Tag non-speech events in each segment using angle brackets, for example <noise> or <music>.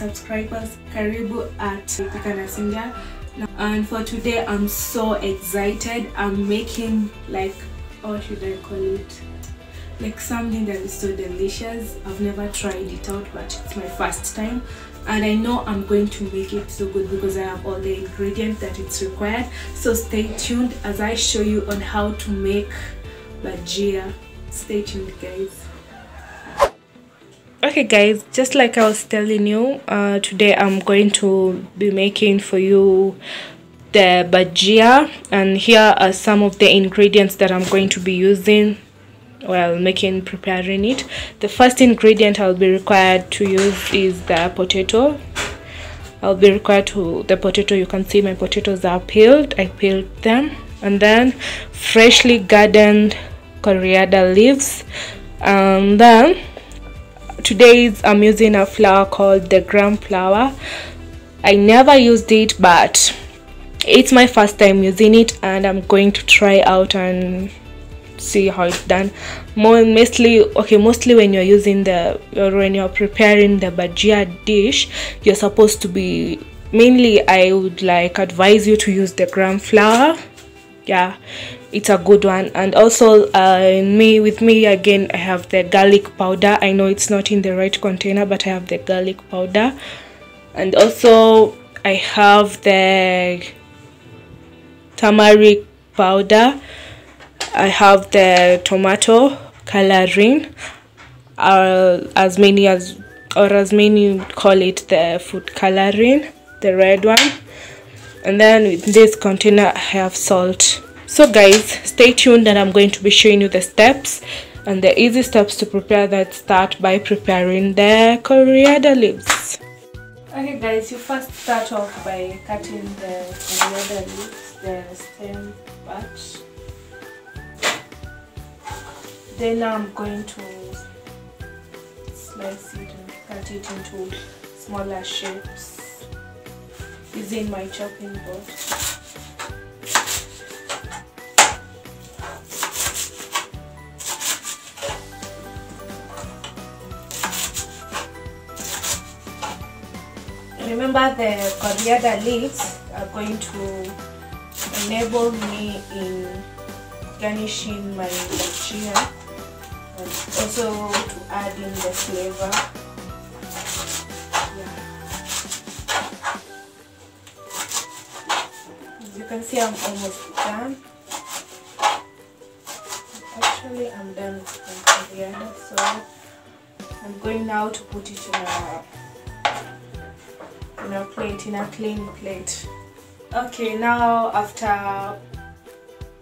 Subscribers, karibu at Pika. And for today I'm so excited. I'm making like, what should I call it? Like something that is so delicious. I've never tried it out but it's my first time. And I know I'm going to make it so good because I have all the ingredients that it's required. So stay tuned as I show you on how to make bhajia. Stay tuned guys okay guys just like i was telling you uh, today i'm going to be making for you the bhajia and here are some of the ingredients that i'm going to be using while making preparing it. The first ingredient i'll be required to use is the potato. I'll be required to the potato you can see my potatoes are peeled i peeled them. And then freshly gardened coriander leaves. And then today's i'm using a flour called the gram flour i never used it but it's my first time using it and i'm going to try out and see how it's done. More mostly okay mostly when you're using the or when you're preparing the bhajia dish you're supposed to be mainly i would like advise you to use the gram flour yeah it's a good one. And also uh, me with me again i have the garlic powder. I know it's not in the right container but i have the garlic powder. And also i have the turmeric powder. I have the tomato coloring. Uh, as many as or as many call it the food coloring the red one. And then with this container i have salt so guys stay tuned and i'm going to be showing you the steps. And the easy steps to prepare that start by preparing the coriander leaves. Okay guys you first start off by cutting the coriander leaves the stem part then i'm going to slice it and cut it into smaller shapes using my chopping board. Remember the coriander leaves are going to enable me in garnishing my bhajia and also to add in the flavor yeah. as you can see I'm almost done. Actually, I'm done with the other, so I'm going now to put it in a in a plate, in a clean plate. Okay, now after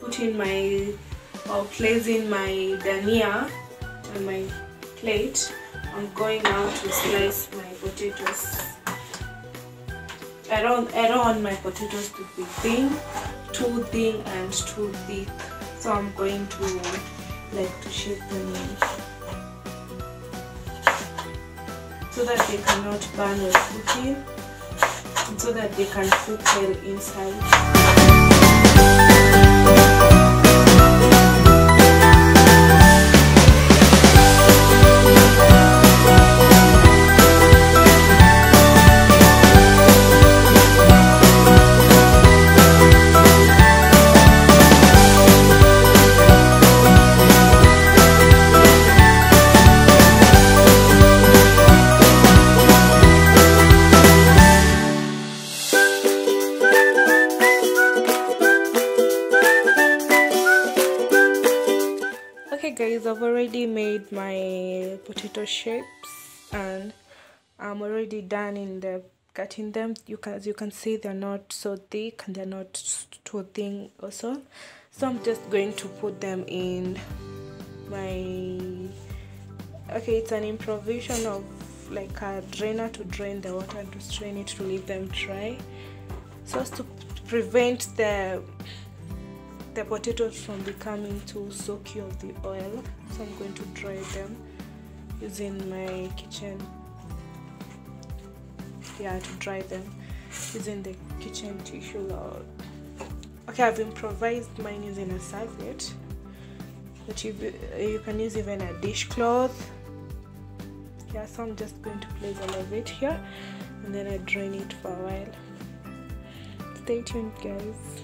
putting my or placing my dania on my plate, I'm going now to slice my potatoes. I don't I don't want my potatoes to be thin, too thin and too thick. So I'm going to like to shape them in so that they cannot burn while cooking so that they can cook well inside. Shapes and i'm already done in the cutting them. You can as you can see they're not so thick and they're not too thin also so. I'm just going to put them in my okay it's an improvisation of like a drainer to drain the water and to strain it to leave them dry. So as to prevent the the potatoes from becoming too soaky of the oil so i'm going to dry them using my kitchen. Yeah to dry them. Using the kitchen tissue okay i've improvised. Mine using a serviette but you, you can use even a dishcloth. Yeah so i'm just going to place all of it here and then i drain it for a while. Stay tuned guys.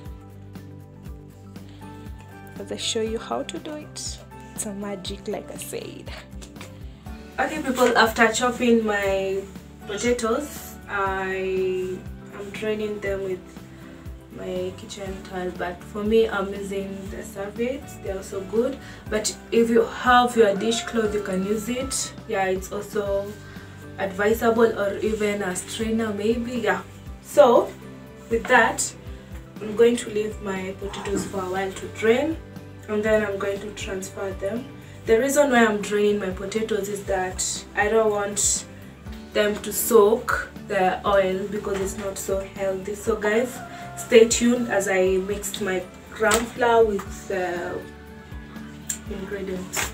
As i show you how to do it it's a magic like i said okay people after chopping my potatoes i am draining them with my kitchen towel but for me i'm using the serviettes they're also good. But if you have your dishcloth you can use it. Yeah it's also advisable or even a strainer maybe yeah. So with that i'm going to leave my potatoes for a while to drain and then i'm going to transfer them the reason why i'm draining my potatoes is that i don't want them to soak the oil because it's not so healthy. So guys stay tuned as I mixed my gram flour with the ingredients.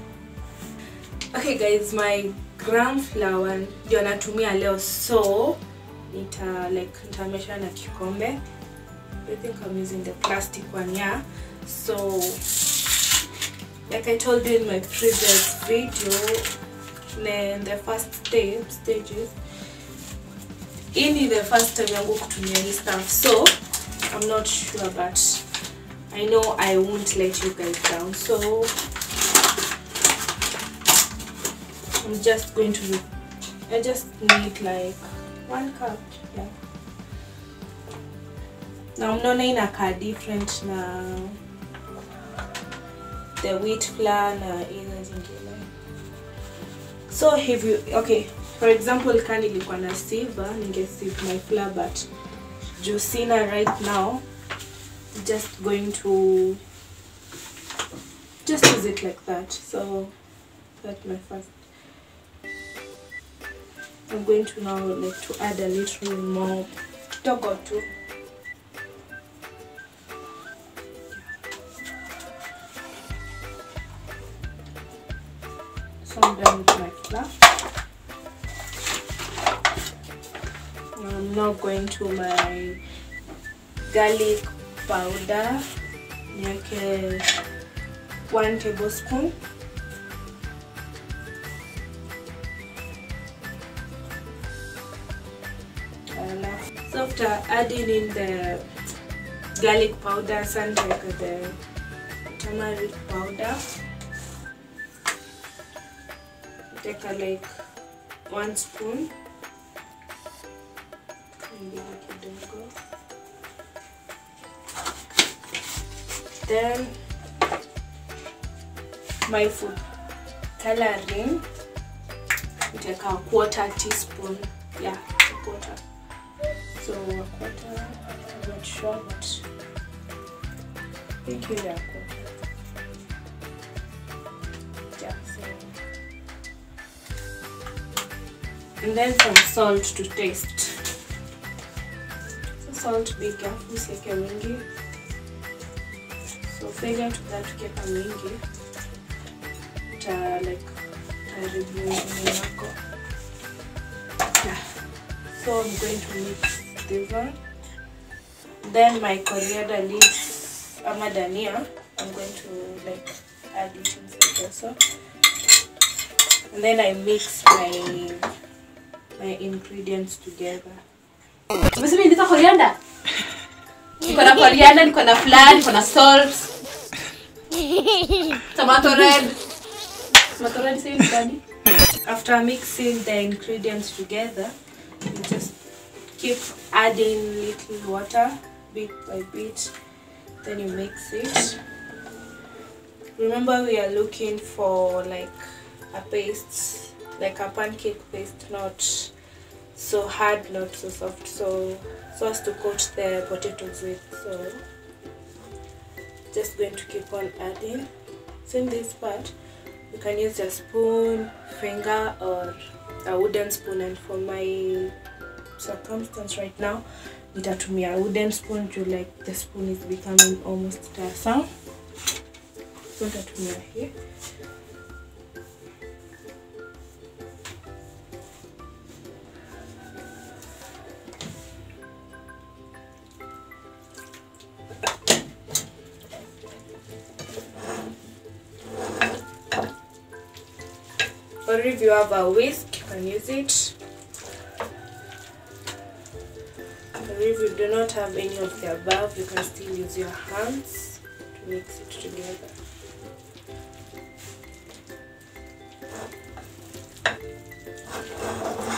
Okay guys my gram flour ndio natumia leo. So nita like nitamesha na kikombe. I think I'm using the plastic one yeah. So like I told you in my previous video in the first step stages ni the first time I yangu kutumia hii stuff. So I'm not sure but I know I won't let you guys down. So I'm just going to. I just need like one cup yeah. Na mnaona inakaa different na the wheat flour na hizo zingine. So if you okay for example kani ilikuwa na sieve ninge sieve my flour but juu sina right now just going to just use it like that. So that's my first. I'm going to now like to add a little more kidogo tu I'm now going to my garlic powder niweke one tablespoon. Uh, so after adding in the garlic powder and like the turmeric powder take a like one spoon mbili kidogo then my food. Coloring take a quarter teaspoon. Yeah a quarter. So a quarter not sure but think you a quarter yeah so. And then some salt to taste salt be careful usiweke mingi. So failure to that ukiweka mingi. Uta like haribu yeah. so I'm going to mix this one then my coriander leaves ama dania I'm going to like add it inside also. And then I mix my my ingredients together Umesema inaitwa coriander? Niko na coriander, niko na niko na salt. Tomato red. Tomato red ndani. after mixing the ingredients together you just keep adding little water bit by bit then you mix it remember we are looking for like a paste like a pancake paste not so hard not so soft so so as to coat the potatoes with. So just going to keep on adding. So in this part you can use your spoon finger or a wooden spoon. And for my circumstance right now nitatumia wooden spoon to like the spoon is becoming almost tasa so nitatumia hii if you have a whisk you can use it. If you do not have any of the above, you can still use your hands to mix it together. I'm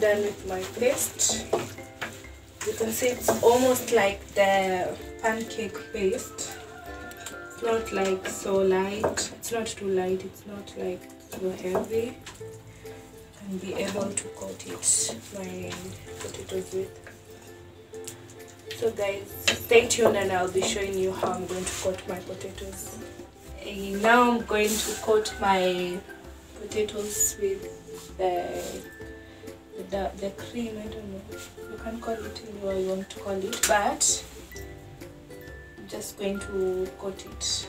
done with my paste. You can see it's almost like the pancake paste. It's not like so light. It's not too light. It's not like so heavy. And be able to coat it my potatoes with. So guys, stay tuned and I'll be showing you how I'm going to coat my potatoes. Now I'm going to coat my potatoes with the the, the cream i don't know. You can call it whatever you want to call it but I'm just going to coat it.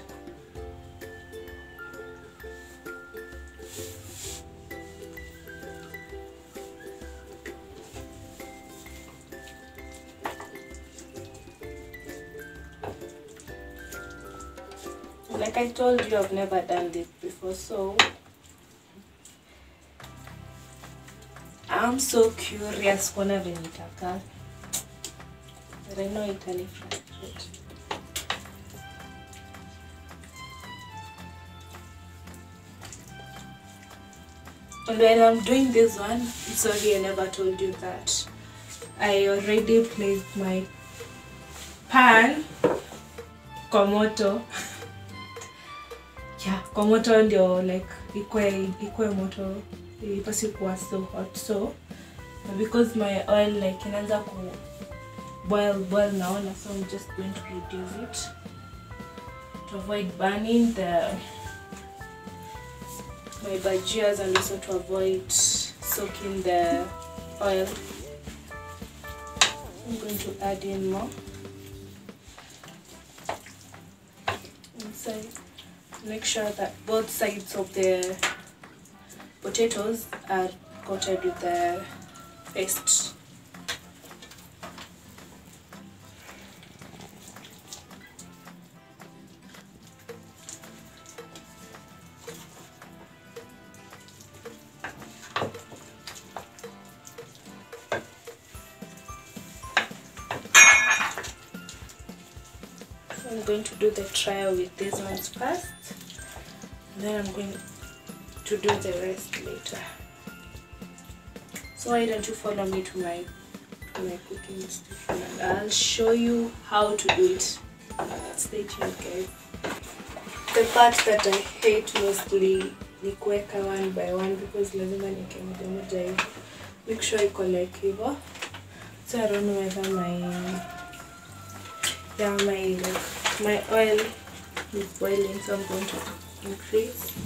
Like i told you i've never done this before so I'm so curious kuona venye itakaa. But I know itani frustrate. And when I'm doing this one, sorry I never told you that I already placed my pan kwa moto. <laughs> yeah, kwa moto ndio like ikwe ikwe moto ipasi kuwa so hot so because my oil like inaanza ku boil boil naona so I'm just going to reduce it. To avoid burning the my bhajias and also to avoid soaking the oil. I'm going to add in more. Inside. Make sure that both sides of the potatoes are coated with the paste. I'm going to do the trial with these ones first, then I'm going to do the rest later. So why don't you follow me to my to my cooking station and I'll show you how to do it. Stay tuned guys. The part that I hate mostly ni kuweka one by one because lazima niweke moja moja hivi. Make sure iko like hivyo. So I don't know whether my yeah my my oil is boiling so I'm going to increase.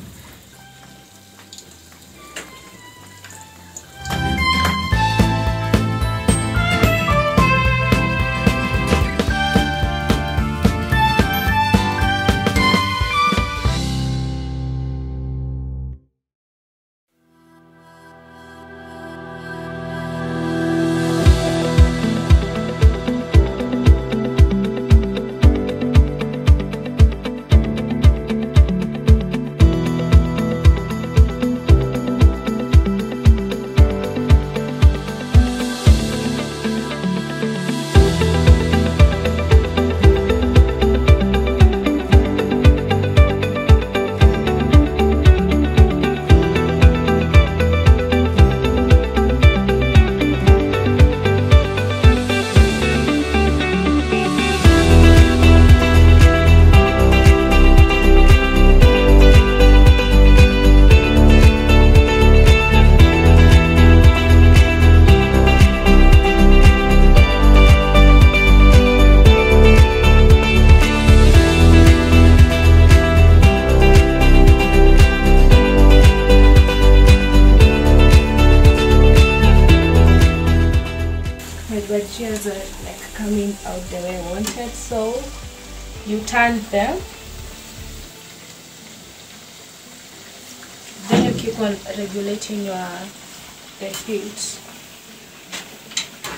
Regulating your the heat.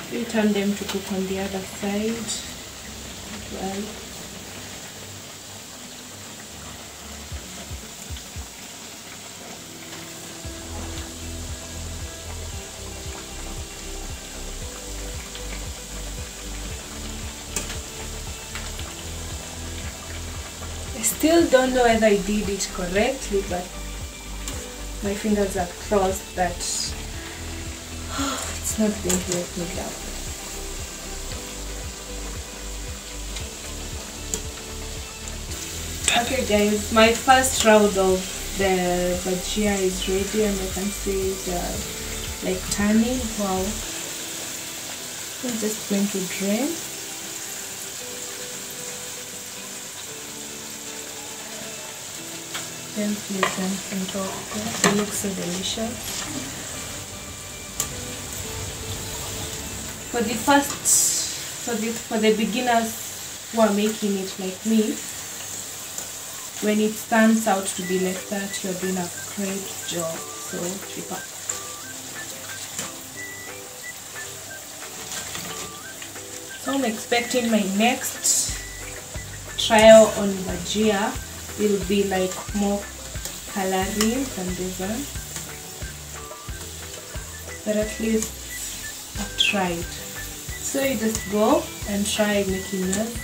You turn them to cook on the other side well. I still don't know whether I did it correctly, but my fingers are crossed that <sighs> it's not going to let me down. Okay guys, my first round of the bhajia is ready and I can see they're like turning. Wow. I'm just going to drain. Then place them on top. Yeah, They look so delicious. For the first, for the for the beginners who are making it like me, when it turns out to be like that, you're doing a great job. So keep up. So I'm expecting my next trial on bhajia will be like more coloring than this one. But at least I've tried. So you just go and try making yours.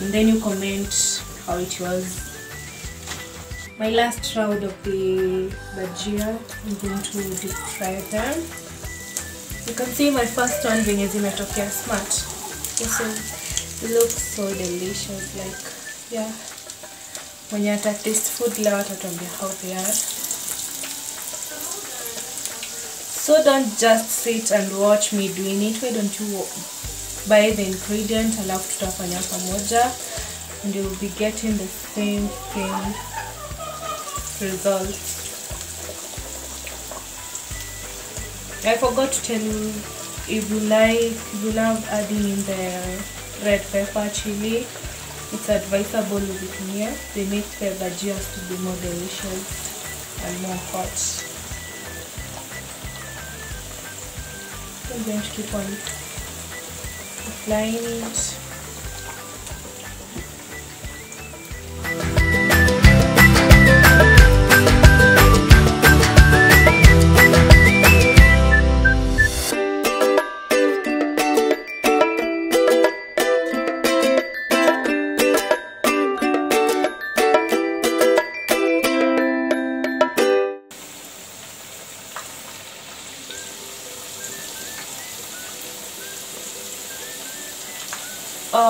And then you comment how it was. My last round of the bhajia, I'm going to deep fry them. You can see my first one venye zimetokea smart. Also, it looks so delicious like yeah. Mwenye ata taste food atatuambia how they are. So don't just sit and watch me doing it. Why don't you buy the ingredient alafu tutafanya pamoja and you'll be getting the same same result. I forgot to tell you if you like if you love adding in the red pepper chili it's advisable uvitumie they make the bhajias to be more delicious and more hot. I'm going to keep on applying it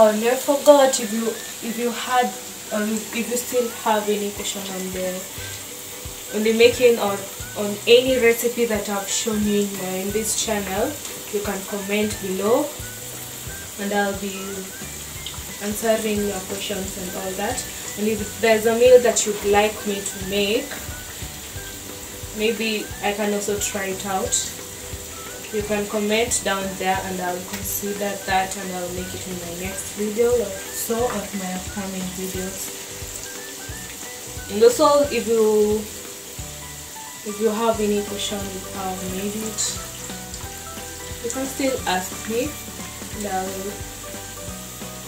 Oh, and I forgot if you if you had or if you still have any question on the on the making or on any recipe that I've shown you in my in this channel, you can comment below, and I'll be answering your questions and all that. And if there's a meal that you'd like me to make, maybe I can also try it out you can comment down there and I'll consider that and I'll make it in my next video. Or so of my upcoming videos. And also if you if you have any question how I made it you can still ask me and I'll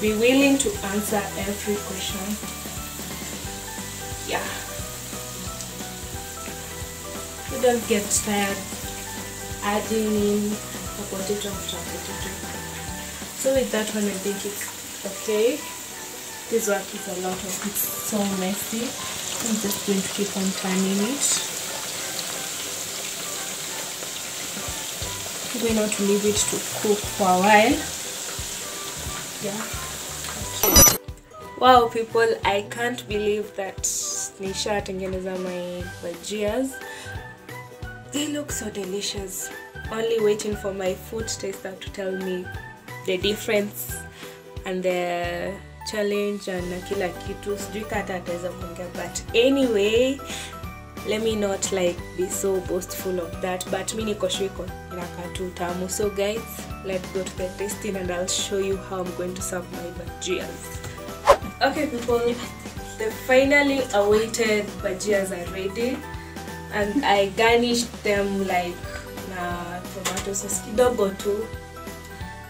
be willing to answer every question. Yeah. You don't get tired adding in a potato after potato. So with that one I think it's okay. This work is a lot of it's so messy. I'm just going to keep on turning it. I'm going to leave it to cook for a while. Yeah. Wow people, I can't believe that nishatengeneza my bhajias. They look so delicious. Only waiting for my food taster to tell me the difference and the challenge and kila kitu. Sijui kata ataweza kuongea but anyway let me not like be so boastful of that. But mi niko sure iko inakaa tamu. So guys let's go to the tasting and i'll show you how i'm going to serve my bajias Okay, people, the finally awaited bajias are ready, and I garnished them like na tomato sauce kidogo tu,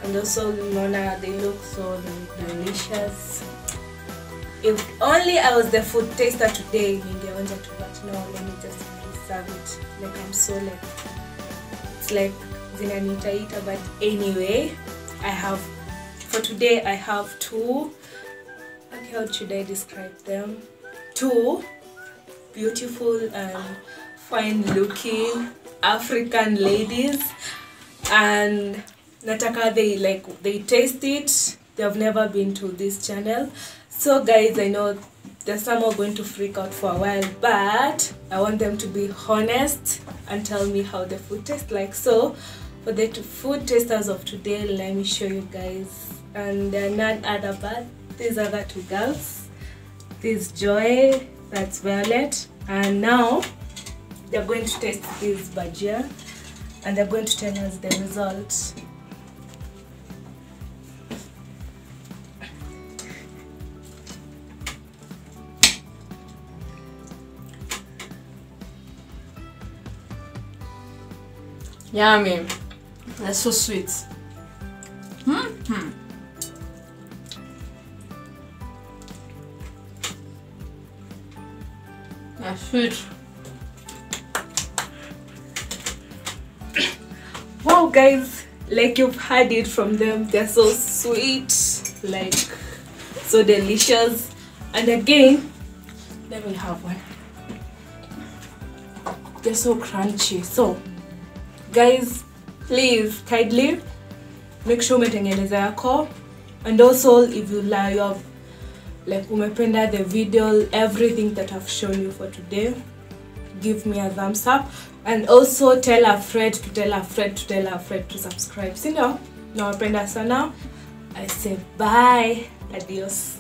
and also Mona they look so delicious. If only I was the food taster today, ningeonja tu, but no, let me just serve it. Like I'm so like it's like zinanita ita, but anyway, I have for today I have two okay, how should I describe them? Two beautiful and fine looking African ladies and Nataka they like they taste it. They have never been to this channel. So guys I know there's some are going to freak out for a while but I want them to be honest and tell me how the food tastes like. So for the food tasters of today let me show you guys and they're none other but these other two girls this joy that's violet and now they're going to taste this bhajia and they're going to tell us the result Yummy. That's so sweet. Hmm. That's sweet. Guys like you've heard it from them. They're so sweet like so delicious. And again let me have one. They're so crunchy. So guys please kindly make sure umetengeneza yako. And also if you like you have like umependa the video everything that i've shown you for today give me a thumbs up and also tell a friend to tell a friend to tell a friend to subscribe. Sindio nawapenda sana i say bye. Adios